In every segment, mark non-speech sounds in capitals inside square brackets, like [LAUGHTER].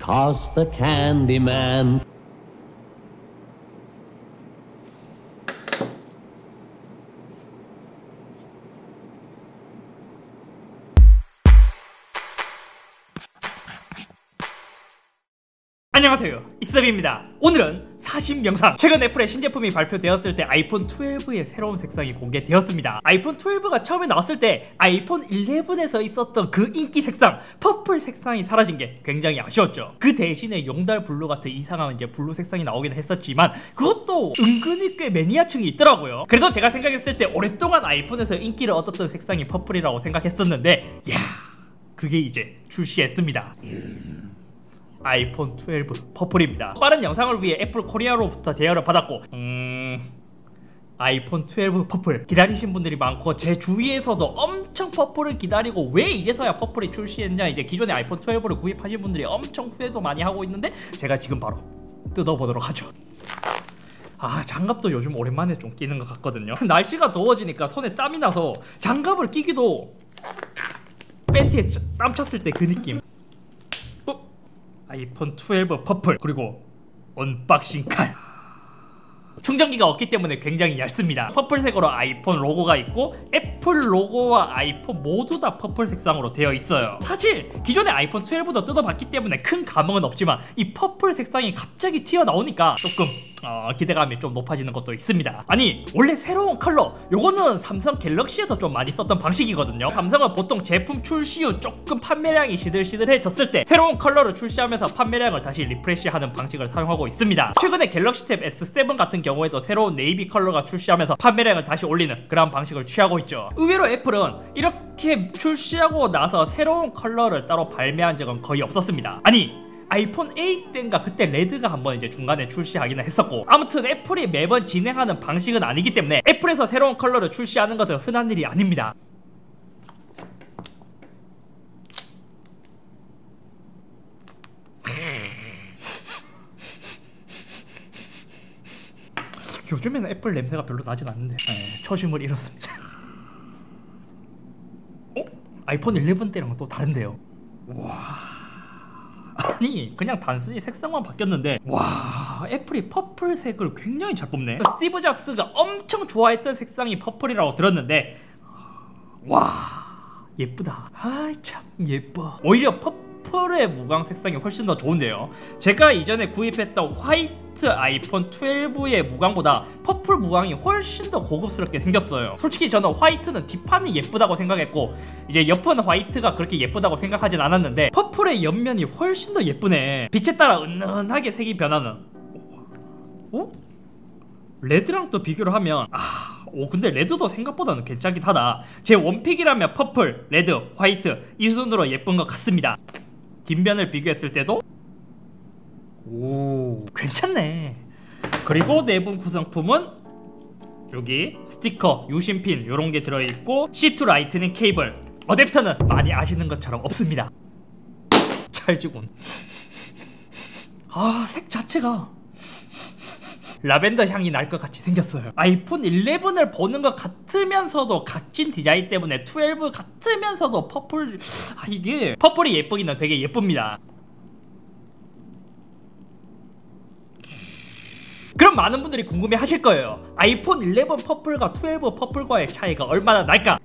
Cause the Candyman 안녕하세요 잇섭입니다 오늘은 사심 영상. 최근 애플의 신제품이 발표되었을 때 아이폰 12의 새로운 색상이 공개되었습니다. 아이폰 12가 처음에 나왔을 때 아이폰 11에서 있었던 그 인기 색상 purple 색상이 사라진 게 굉장히 아쉬웠죠. 그 대신에 용달 blue 같은 이상한 이제 blue 색상이 나오긴 했었지만 그것도 은근히 꽤 매니아층이 있더라고요. 그래서 제가 생각했을 때 오랫동안 아이폰에서 인기를 얻었던 색상이 purple이라고 생각했었는데 야 그게 이제 출시했습니다 아이폰 12 purple입니다. 빠른 영상을 위해 애플 코리아로부터 대여를 받았고 음... 아이폰 12 purple 기다리신 분들이 많고 제 주위에서도 엄청 퍼플을 기다리고 왜 이제서야 퍼플이 출시했냐 이제 기존의 아이폰 12를 구입하신 분들이 엄청 후회도 많이 하고 있는데 제가 지금 바로 뜯어보도록 하죠. 아 장갑도 요즘 오랜만에 좀 끼는 것 같거든요. [LAUGHS] 날씨가 더워지니까 손에 땀이 나서 장갑을 끼기도 팬티에 땀 찼을 때 그 느낌 아이폰 12 purple 그리고 unboxing 칼. 충전기가 없기 때문에 굉장히 얇습니다. purple색으로 아이폰 로고가 있고 애플 로고와 아이폰 모두 다 purple 색상으로 되어 있어요. 사실 기존의 아이폰 12도 뜯어봤기 때문에 큰 감흥은 없지만 이 purple 색상이 갑자기 튀어나오니까 조금 어, 기대감이 좀 높아지는 것도 있습니다. 아니 원래 새로운 컬러 요거는 삼성 갤럭시에서 좀 많이 썼던 방식이거든요. 삼성은 보통 제품 출시 후 조금 판매량이 시들시들해졌을 때 새로운 컬러를 출시하면서 판매량을 다시 refresh하는 방식을 사용하고 있습니다. 최근에 갤럭시 탭 S7 같은 경우에도 새로운 네이비 컬러가 출시하면서 판매량을 다시 올리는 그런 방식을 취하고 있죠. 의외로 애플은 이렇게 출시하고 나서 새로운 컬러를 따로 발매한 적은 거의 없었습니다. 아니 아이폰 8 때인가 그때 red가 한번 이제 중간에 출시하기는 했었고 아무튼 애플이 매번 진행하는 방식은 아니기 때문에 애플에서 새로운 컬러를 출시하는 것은 흔한 일이 아닙니다. [LAUGHS] 요즘에는 애플 냄새가 별로 나진 않는데 네, 초심을 잃었습니다. [LAUGHS] 어? 아이폰 11 때랑은 또 다른데요. 와 아니 그냥 단순히 색상만 바뀌었는데 와 애플이 purple색을 굉장히 잘 뽑네. 스티브 잡스가 엄청 좋아했던 색상이 purple이라고 들었는데 와 예쁘다. 아이 참 예뻐. 오히려 퍼플 퍼플의 무광 색상이 훨씬 더 좋은데요. 제가 이전에 구입했던 화이트 아이폰 12의 무광보다 purple 무광이 훨씬 더 고급스럽게 생겼어요. 솔직히 저는 화이트는 뒷판이 예쁘다고 생각했고 이제 옆은 화이트가 그렇게 예쁘다고 생각하진 않았는데 purple의 옆면이 훨씬 더 예쁘네. 빛에 따라 은은하게 색이 변하는. 어? red랑 또 비교를 하면 아, 오 근데 red도 생각보다는 괜찮긴 하다. 제 one pick이라면 purple, red, 화이트 이 순으로 예쁜 것 같습니다. 뒷면을 비교했을 때도 오. 괜찮네. 그리고 내부 구성품은 여기 스티커, 유심핀 이런 게 들어있고 C2 라이트닝 케이블. 어댑터는 많이 아시는 것처럼 없습니다. 찰지군 아 색 자체가 라벤더 향이 날 것 같이 생겼어요. 아이폰 11을 보는 것 같으면서도 각진 디자인 때문에 12 같으면서도 purple 아 이게 purple이 예쁘기는 되게 예쁩니다 그럼 많은 분들이 궁금해 하실 거예요. 아이폰 11 purple과 12 purple과의 차이가 얼마나 날까?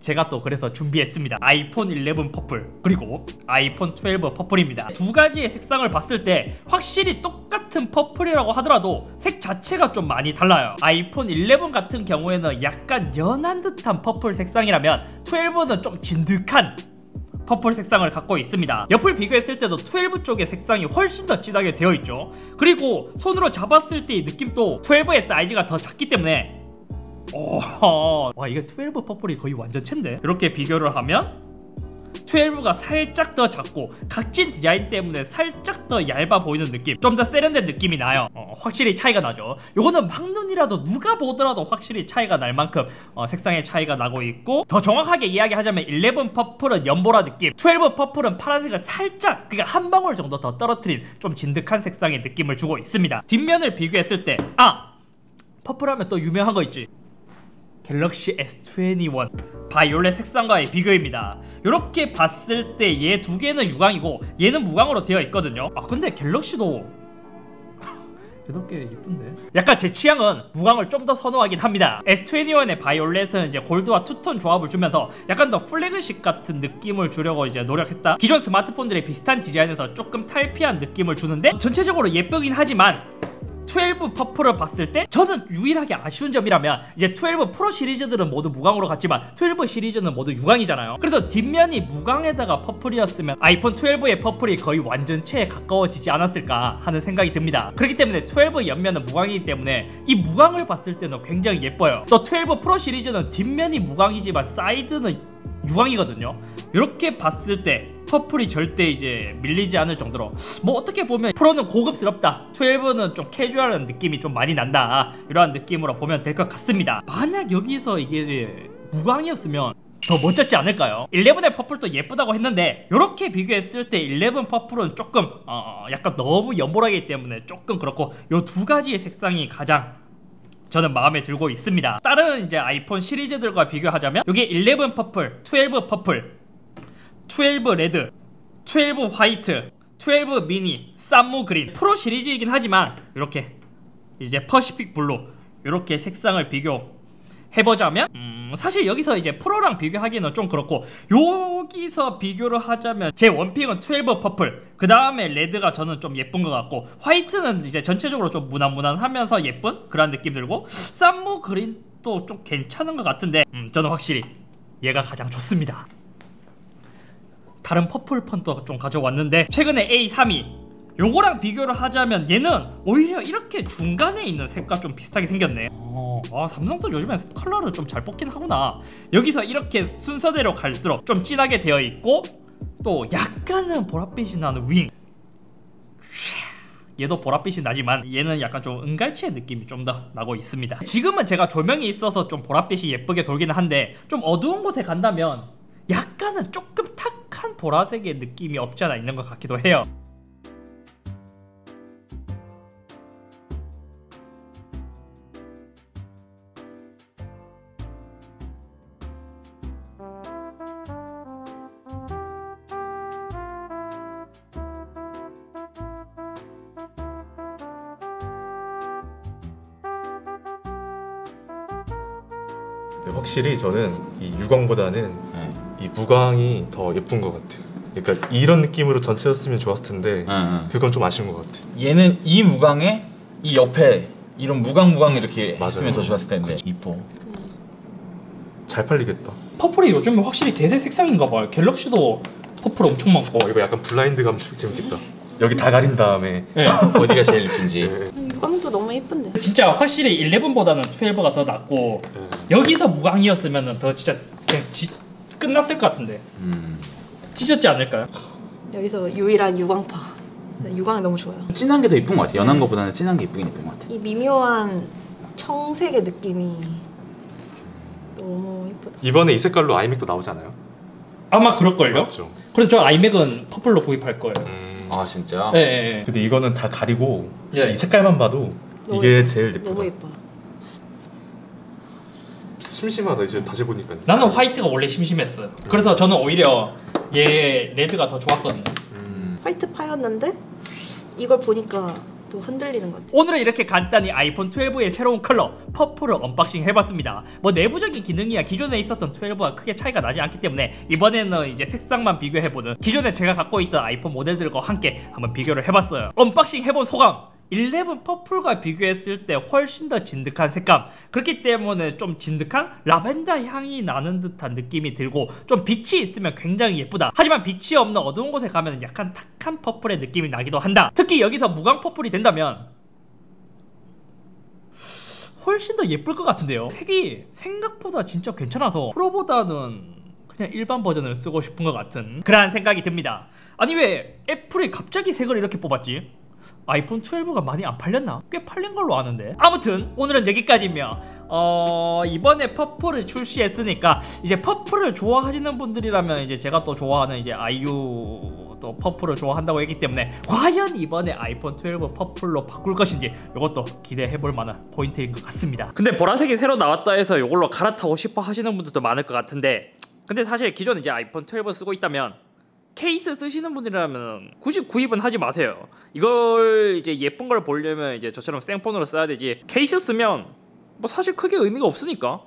제가 또 그래서 준비했습니다. 아이폰 11 purple 그리고 아이폰 12 purple입니다. 두 가지의 색상을 봤을 때 확실히 똑같은 purple이라고 하더라도 색 자체가 좀 많이 달라요. 아이폰 11 같은 경우에는 약간 연한 듯한 purple 색상이라면 12는 좀 진득한 purple 색상을 갖고 있습니다. 옆을 비교했을 때도 12 쪽의 색상이 훨씬 더 진하게 되어 있죠. 그리고 손으로 잡았을 때의 느낌도 12의 사이즈가 더 작기 때문에. 오, 와 이게 12 purple이 거의 완전첸데? 이렇게 비교를 하면 12가 살짝 더 작고 각진 디자인 때문에 살짝 더 얇아 보이는 느낌 좀 더 세련된 느낌이 나요. 어, 확실히 차이가 나죠. 요거는 막눈이라도 누가 보더라도 확실히 차이가 날 만큼 어, 색상의 차이가 나고 있고 더 정확하게 이야기하자면 11 purple은 연보라 느낌 12 purple은 파란색을 살짝 그러니까 한 방울 정도 더 떨어뜨린 좀 진득한 색상의 느낌을 주고 있습니다. 뒷면을 비교했을 때 아! purple하면 또 유명한 거 있지 갤럭시 S21 바이올렛 색상과의 비교입니다. 이렇게 봤을 때 얘 두 개는 유광이고 얘는 무광으로 되어 있거든요. 아 근데 갤럭시도 [LAUGHS] 되게 예쁜데? 약간 제 취향은 무광을 좀 더 선호하긴 합니다. S21의 바이올렛은 이제 gold와 two-tone 조합을 주면서 약간 더 플래그십 같은 느낌을 주려고 이제 노력했다. 기존 스마트폰들의 비슷한 디자인에서 조금 탈피한 느낌을 주는데 전체적으로 예쁘긴 하지만 12 purple을 봤을 때 저는 유일하게 아쉬운 점이라면 이제 12 프로 시리즈들은 모두 무광으로 갔지만 12 시리즈는 모두 유광이잖아요. 그래서 뒷면이 무광에다가 purple이었으면 아이폰 12의 purple이 거의 완전체에 가까워지지 않았을까 하는 생각이 듭니다. 그렇기 때문에 12 옆면은 무광이기 때문에 이 무광을 봤을 때는 굉장히 예뻐요. 또 12 프로 시리즈는 뒷면이 무광이지만 사이드는 유광이거든요. 이렇게 봤을 때 purple이 절대 이제 밀리지 않을 정도로 뭐 어떻게 보면 프로는 고급스럽다. 12는 좀 캐주얼한 느낌이 좀 많이 난다. 이러한 느낌으로 보면 될 것 같습니다. 만약 여기서 이게 무광이었으면 더 멋졌지 않을까요? 11의 purple도 예쁘다고 했는데 이렇게 비교했을 때 11 purple은 조금 어, 약간 너무 연보라기 때문에 조금 그렇고 이 두 가지의 색상이 가장 저는 마음에 들고 있습니다. 다른 이제 아이폰 시리즈들과 비교하자면 이게 11 purple, 12 purple 12 red, 12 화이트, 12 미니, 쌈무 그린 프로 시리즈이긴 하지만 이렇게 이제 Pacific Blue 이렇게 색상을 비교 해보자면 음, 사실 여기서 이제 프로랑 비교하기는 좀 그렇고 여기서 비교를 하자면 제 one pick은 12 purple 그 다음에 red가 저는 좀 예쁜 것 같고 화이트는 이제 전체적으로 좀 무난무난하면서 예쁜 그런 느낌 들고 쌈무 그린도 좀 괜찮은 것 같은데 음, 저는 확실히 얘가 가장 좋습니다. 다른 purple 폰도 좀 가져왔는데 최근에 A32 요거랑 비교를 하자면 얘는 오히려 이렇게 중간에 있는 색과 좀 비슷하게 생겼네. 어, 아 삼성도 요즘에 컬러를 좀 잘 뽑긴 하구나. 여기서 이렇게 순서대로 갈수록 좀 진하게 되어 있고 또 약간은 보랏빛이 나는 윙. 얘도 보랏빛이 나지만 얘는 약간 좀 은갈치의 느낌이 좀 더 나고 있습니다. 지금은 제가 조명이 있어서 좀 보랏빛이 예쁘게 돌기는 한데 좀 어두운 곳에 간다면 약간은 조금 탁한 보라색의 느낌이 없지 않아 있는 것 같기도 해요 확실히 저는 이 유광보다는 네. 이 무광이 더 예쁜 것 같아요. 그러니까 이런 느낌으로 전체였으면 좋았을 텐데 응, 응. 그건 좀 아쉬운 것 같아. 얘는 이 무광에 이 옆에 이런 무광 무광 이렇게 맞아요. 했으면 더 좋았을 텐데 이뻐. 잘 팔리겠다. purple이 요즘에 확실히 대세 색상인가 봐요 갤럭시도 purple 엄청 많고 어 이거 약간 블라인드감 재밌겠다. 여기 다 가린 다음에 예. 어디가 제일 이쁜지. 예, 유광도 너무 예쁜데. 진짜 확실히 11보다는 12가 더 낫고 예. 여기서 무광이었으면 더 진짜 그냥 지, 끝났을 것 같은데 음. 찢었지 않을까요? 여기서 유일한 유광파. 유광이 너무 좋아요. 진한 게더 이쁜 것 같아. 연한 거보다는 진한 게 이쁘긴 이쁜 것 같아. 이 미묘한 청색의 느낌이 너무 예쁘다. 이번에 이 색깔로 아이맥도 나오지 않아요? 아마 그럴걸요? 맞죠. 그래서 저 아이맥은 퍼플로 구입할 거예요 음. 아 진짜. 예, 예, 예. 근데 이거는 다 가리고 예. 이 색깔만 봐도 이게 예뻐. 제일 예쁘다. 너무 예뻐. 심심하다 이제 다시 보니까. 나는 화이트가 원래 심심했어요 그래서 저는 오히려 얘 red가 더 좋았거든요 음. 화이트 파였는데 이걸 보니까 또 흔들리는 것 같아. 오늘은 이렇게 간단히 아이폰 12의 새로운 컬러 purple을 unboxing 해봤습니다. 뭐 내부적인 기능이야 기존에 있었던 12와 크게 차이가 나지 않기 때문에 이번에는 이제 색상만 비교해보는 기존에 제가 갖고 있던 아이폰 모델들과 함께 한번 비교를 해봤어요. unboxing 해본 소감 11 purple과 비교했을 때 훨씬 더 진득한 색감. 그렇기 때문에 좀 진득한 라벤더 향이 나는 듯한 느낌이 들고 좀 빛이 있으면 굉장히 예쁘다. 하지만 빛이 없는 어두운 곳에 가면 약간 탁한 퍼플의 느낌이 나기도 한다. 특히 여기서 무광 퍼플이 된다면 훨씬 더 예쁠 것 같은데요? 색이 생각보다 진짜 괜찮아서 Pro보다는 그냥 일반 버전을 쓰고 싶은 것 같은 그러한 생각이 듭니다. 아니 왜 애플이 갑자기 색을 이렇게 뽑았지? 아이폰 12가 많이 안 팔렸나? 꽤 팔린 걸로 아는데 아무튼 오늘은 여기까지며 어 이번에 purple을 출시했으니까 이제 purple을 좋아하시는 분들이라면 이제 제가 또 좋아하는 이제 아이유 또 퍼플을 좋아한다고 했기 때문에 과연 이번에 아이폰 12 퍼플로 바꿀 것인지 이것도 기대해볼 만한 포인트인 것 같습니다 근데 보라색이 새로 나왔다 해서 이걸로 갈아타고 싶어 하시는 분들도 많을 것 같은데 근데 사실 기존 이제 아이폰 12 쓰고 있다면 케이스 쓰시는 분이라면 굳이 구입은 하지 마세요. 이걸 이제 예쁜 걸 보려면 이제 저처럼 생폰으로 써야 되지. 케이스 쓰면 뭐 사실 크게 의미가 없으니까.